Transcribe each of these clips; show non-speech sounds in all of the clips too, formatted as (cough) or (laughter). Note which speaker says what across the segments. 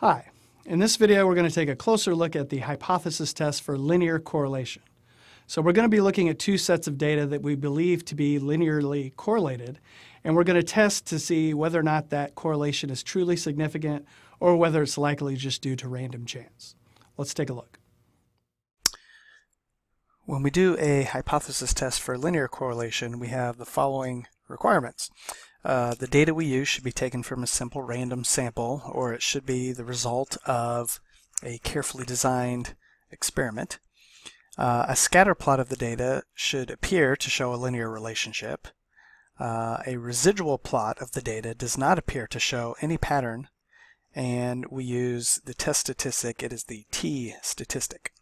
Speaker 1: Hi. In this video, we're going to take a closer look at the hypothesis test for linear correlation. So we're going to be looking at two sets of data that we believe to be linearly correlated, and we're going to test to see whether or not that correlation is truly significant or whether it's likely just due to random chance. Let's take a look. When we do a hypothesis test for linear correlation, we have the following requirements. Uh, the data we use should be taken from a simple random sample, or it should be the result of a carefully designed experiment. Uh, a scatter plot of the data should appear to show a linear relationship. Uh, a residual plot of the data does not appear to show any pattern, and we use the test statistic, it is the t statistic.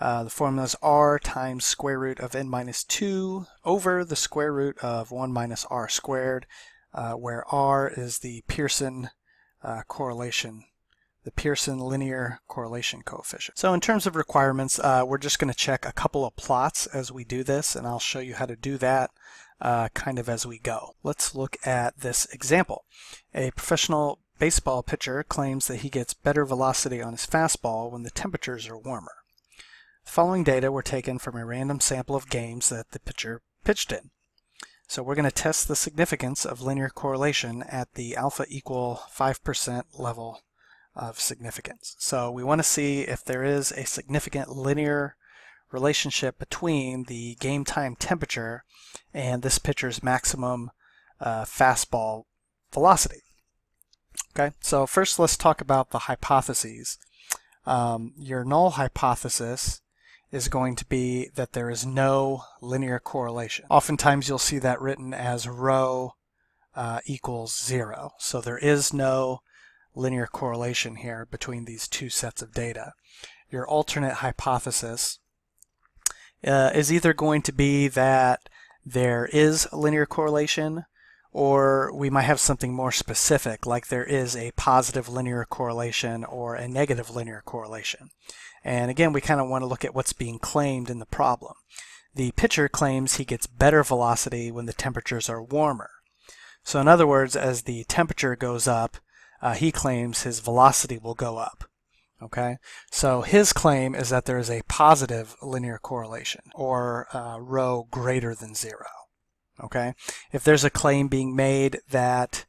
Speaker 1: Uh, the formula is r times square root of n minus 2 over the square root of 1 minus r squared, uh, where r is the Pearson uh, correlation, the Pearson linear correlation coefficient. So in terms of requirements, uh, we're just going to check a couple of plots as we do this, and I'll show you how to do that uh, kind of as we go. Let's look at this example. A professional baseball pitcher claims that he gets better velocity on his fastball when the temperatures are warmer. The following data were taken from a random sample of games that the pitcher pitched in. So we're going to test the significance of linear correlation at the alpha equal 5% level of significance. So we want to see if there is a significant linear relationship between the game time temperature and this pitcher's maximum uh, fastball velocity. Okay, so first let's talk about the hypotheses. Um, your null hypothesis is going to be that there is no linear correlation. Oftentimes you'll see that written as rho uh, equals zero. So there is no linear correlation here between these two sets of data. Your alternate hypothesis uh, is either going to be that there is linear correlation or we might have something more specific like there is a positive linear correlation or a negative linear correlation. And again, we kind of want to look at what's being claimed in the problem. The pitcher claims he gets better velocity when the temperatures are warmer. So in other words, as the temperature goes up, uh, he claims his velocity will go up. Okay, so his claim is that there is a positive linear correlation, or uh, rho greater than zero. Okay, if there's a claim being made that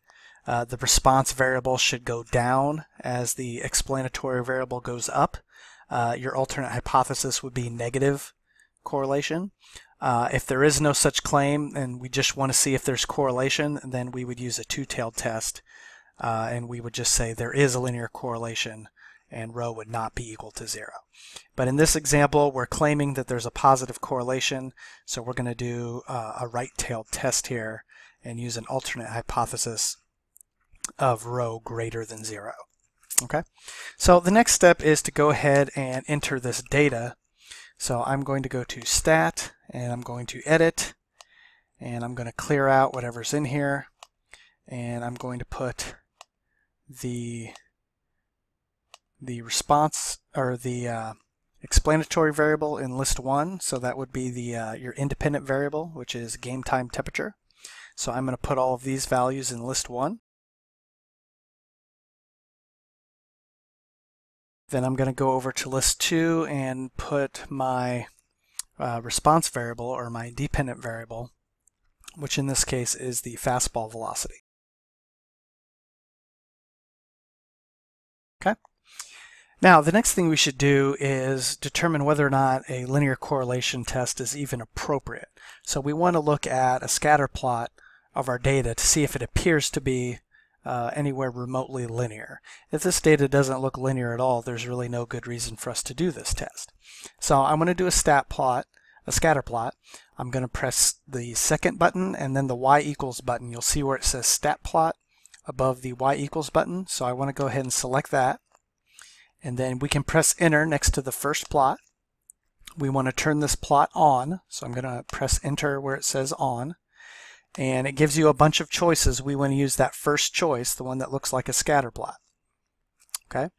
Speaker 1: uh, the response variable should go down as the explanatory variable goes up, uh, your alternate hypothesis would be negative correlation. Uh, if there is no such claim and we just want to see if there's correlation, then we would use a two-tailed test uh, and we would just say there is a linear correlation and rho would not be equal to zero. But in this example, we're claiming that there's a positive correlation, so we're going to do uh, a right-tailed test here and use an alternate hypothesis of rho greater than zero. Okay, so the next step is to go ahead and enter this data. So I'm going to go to Stat, and I'm going to Edit, and I'm going to clear out whatever's in here, and I'm going to put the the response or the uh, explanatory variable in list one. So that would be the uh, your independent variable, which is game time temperature. So I'm going to put all of these values in list one. Then I'm going to go over to list 2 and put my uh, response variable or my dependent variable, which in this case is the fastball velocity. Okay. Now, the next thing we should do is determine whether or not a linear correlation test is even appropriate. So we want to look at a scatter plot of our data to see if it appears to be uh, anywhere remotely linear. If this data doesn't look linear at all, there's really no good reason for us to do this test. So I'm going to do a stat plot, a scatter plot. I'm going to press the second button and then the y equals button. You'll see where it says stat plot above the y equals button. So I want to go ahead and select that. And then we can press enter next to the first plot. We want to turn this plot on. So I'm going to press enter where it says on and it gives you a bunch of choices. We want to use that first choice, the one that looks like a scatter plot. Okay,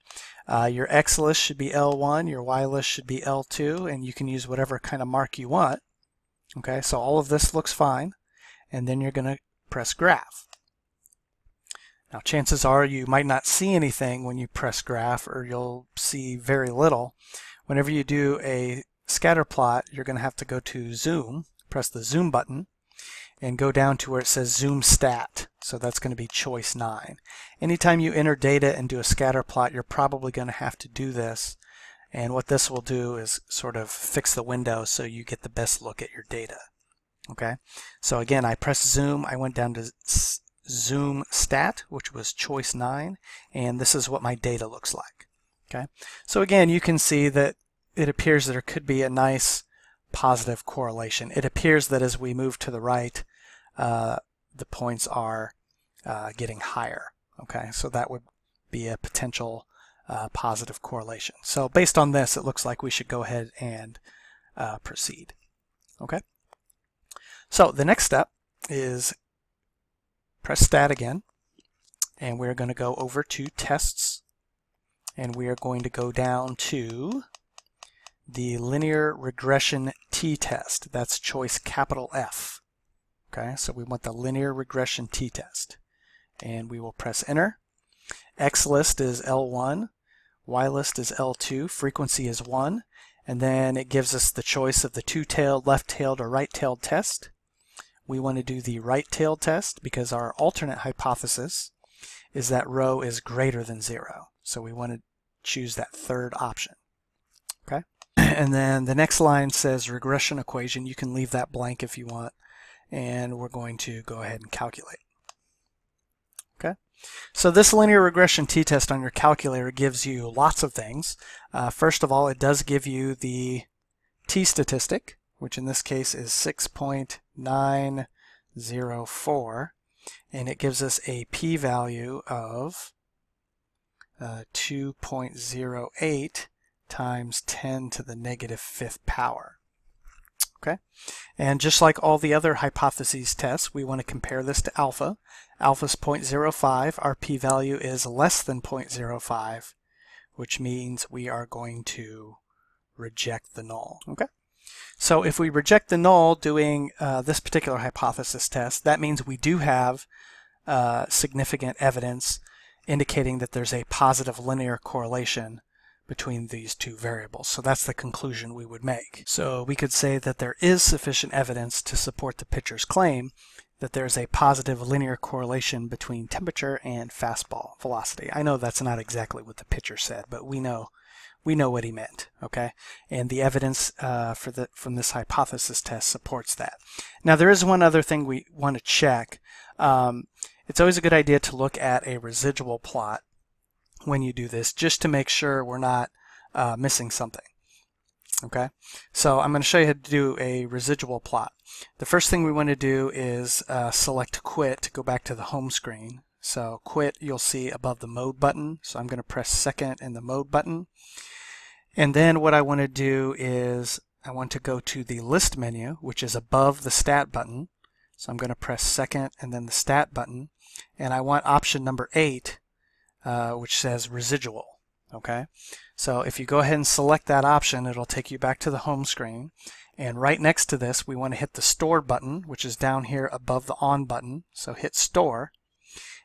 Speaker 1: uh, your X list should be L1, your Y list should be L2, and you can use whatever kind of mark you want. Okay, so all of this looks fine, and then you're going to press graph. Now chances are you might not see anything when you press graph or you'll see very little. Whenever you do a scatter plot, you're going to have to go to zoom, press the zoom button, and go down to where it says zoom stat. So that's going to be choice 9. Anytime you enter data and do a scatter plot, you're probably going to have to do this. And what this will do is sort of fix the window so you get the best look at your data. Okay, so again, I press zoom, I went down to zoom stat, which was choice 9, and this is what my data looks like. Okay, so again, you can see that it appears that there could be a nice positive correlation. It appears that as we move to the right, uh, the points are uh, getting higher. Okay, so that would be a potential uh, positive correlation. So based on this, it looks like we should go ahead and uh, proceed. Okay. So the next step is press stat again, and we're going to go over to tests, and we are going to go down to the linear regression t-test. That's choice capital F. Okay, so we want the linear regression t-test. And we will press enter. X list is L1, Y list is L2, frequency is 1, and then it gives us the choice of the two-tailed, left-tailed, or right-tailed test. We want to do the right tail test because our alternate hypothesis is that rho is greater than 0. So we want to choose that third option. Okay. (clears throat) And then the next line says regression equation. You can leave that blank if you want. And we're going to go ahead and calculate. Okay. So this linear regression t-test on your calculator gives you lots of things. Uh, first of all, it does give you the t-statistic, which in this case is 6.904, and it gives us a p-value of uh, 2.08 times 10 to the negative fifth power. Okay, and just like all the other hypotheses tests, we want to compare this to alpha. Alpha is 0.05. Our p-value is less than 0.05, which means we are going to reject the null. Okay. So if we reject the null doing uh, this particular hypothesis test, that means we do have uh, significant evidence indicating that there's a positive linear correlation between these two variables. So that's the conclusion we would make. So we could say that there is sufficient evidence to support the pitcher's claim that there's a positive linear correlation between temperature and fastball velocity. I know that's not exactly what the pitcher said, but we know we know what he meant, okay? And the evidence uh, for the, from this hypothesis test supports that. Now there is one other thing we want to check. Um, it's always a good idea to look at a residual plot when you do this just to make sure we're not uh, missing something. Okay, so I'm going to show you how to do a residual plot. The first thing we want to do is uh, select quit to go back to the home screen. So quit you'll see above the mode button. So I'm going to press second and the mode button. And then what I want to do is I want to go to the list menu which is above the stat button. So I'm going to press second and then the stat button. And I want option number eight uh, which says residual. Okay, so if you go ahead and select that option, it'll take you back to the home screen. And right next to this, we want to hit the store button, which is down here above the on button. So hit store.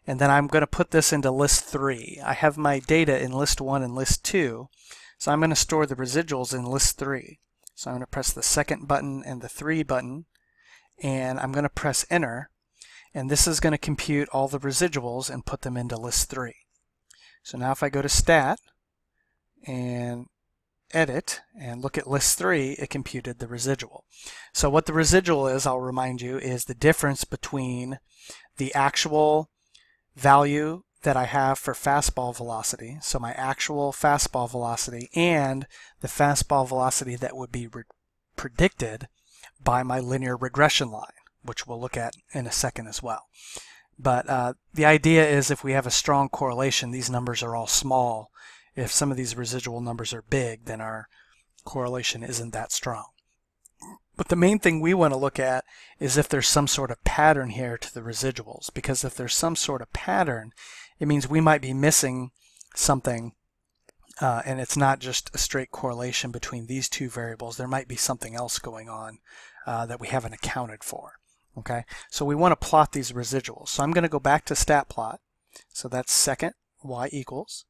Speaker 1: And then I'm going to put this into list 3. I have my data in list 1 and list 2. So I'm going to store the residuals in list 3. So I'm going to press the second button and the 3 button. And I'm going to press enter. And this is going to compute all the residuals and put them into list 3. So now if I go to stat and edit and look at list 3, it computed the residual. So what the residual is, I'll remind you, is the difference between the actual value that I have for fastball velocity, so my actual fastball velocity, and the fastball velocity that would be predicted by my linear regression line, which we'll look at in a second as well. But uh, the idea is if we have a strong correlation, these numbers are all small. If some of these residual numbers are big, then our correlation isn't that strong. But the main thing we want to look at is if there's some sort of pattern here to the residuals. Because if there's some sort of pattern, it means we might be missing something uh, and it's not just a straight correlation between these two variables. There might be something else going on uh, that we haven't accounted for. Okay, so we want to plot these residuals. So I'm going to go back to stat plot So that's second y equals.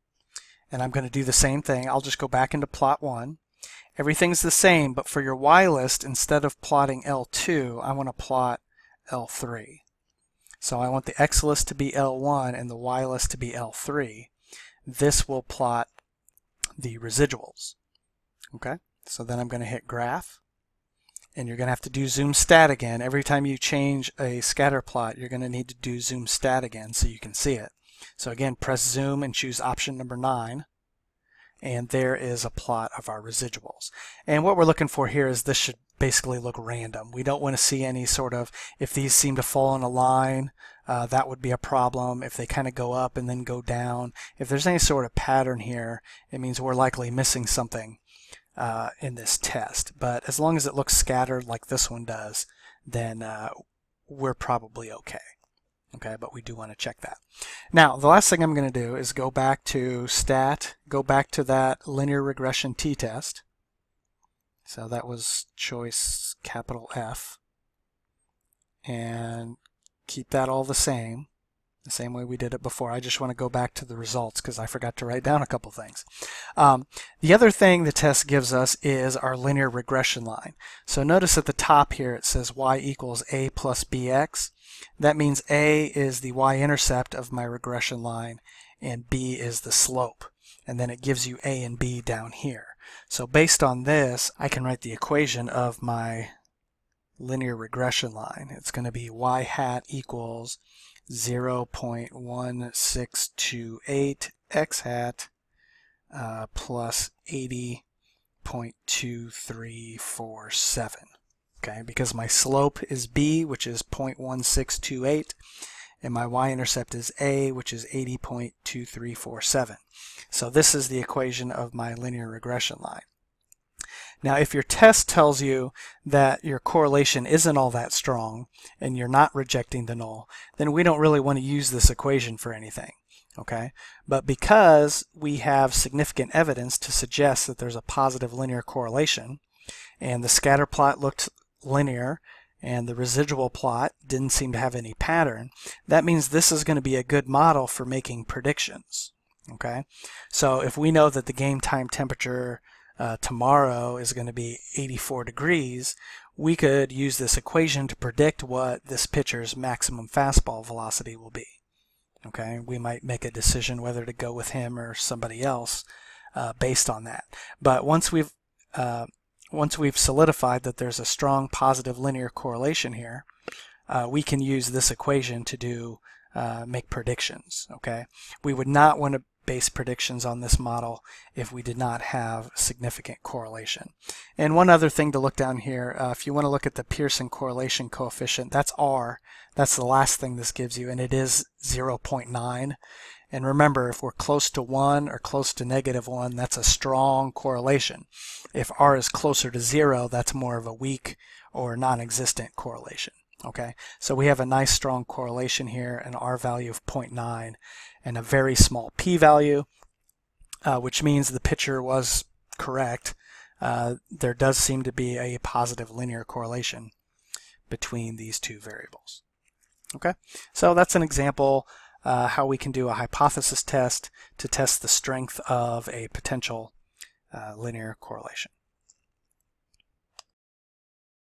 Speaker 1: And I'm going to do the same thing. I'll just go back into plot 1. Everything's the same, but for your y list, instead of plotting L2, I want to plot L3. So I want the x list to be L1 and the y list to be L3. This will plot the residuals. Okay, so then I'm going to hit graph and you're going to have to do zoom stat again. Every time you change a scatter plot, you're going to need to do zoom stat again so you can see it. So again, press zoom and choose option number 9 and there is a plot of our residuals. And what we're looking for here is this should basically look random. We don't want to see any sort of, if these seem to fall in a line, uh, that would be a problem. If they kind of go up and then go down, if there's any sort of pattern here, it means we're likely missing something uh, in this test. But as long as it looks scattered like this one does, then uh, we're probably okay. Okay, but we do want to check that. Now, the last thing I'm going to do is go back to stat, go back to that linear regression t-test. So that was choice capital F. And keep that all the same, the same way we did it before. I just want to go back to the results because I forgot to write down a couple things. Um, the other thing the test gives us is our linear regression line. So notice at the top here it says y equals a plus bx. That means A is the y-intercept of my regression line and B is the slope. And then it gives you A and B down here. So based on this, I can write the equation of my linear regression line. It's going to be y hat equals 0.1628 x hat uh, plus 80.2347 okay, because my slope is b, which is 0.1628, and my y-intercept is a, which is 80.2347. So this is the equation of my linear regression line. Now, if your test tells you that your correlation isn't all that strong and you're not rejecting the null, then we don't really want to use this equation for anything. Okay, but because we have significant evidence to suggest that there's a positive linear correlation, and the scatter plot looked linear and the residual plot didn't seem to have any pattern, that means this is going to be a good model for making predictions. Okay, so if we know that the game time temperature uh, tomorrow is going to be 84 degrees, we could use this equation to predict what this pitcher's maximum fastball velocity will be. Okay, we might make a decision whether to go with him or somebody else uh, based on that. But once we've uh, once we've solidified that there's a strong positive linear correlation here, uh, we can use this equation to do uh, make predictions. Okay, we would not want to base predictions on this model if we did not have significant correlation. And one other thing to look down here, uh, if you want to look at the Pearson correlation coefficient, that's R. That's the last thing this gives you, and it is 0.9. And remember, if we're close to 1 or close to negative 1, that's a strong correlation. If R is closer to 0, that's more of a weak or non-existent correlation. Okay, so we have a nice strong correlation here, an R value of 0.9 and a very small p-value, uh, which means the picture was correct. Uh, there does seem to be a positive linear correlation between these two variables. Okay, so that's an example uh, how we can do a hypothesis test to test the strength of a potential uh, linear correlation.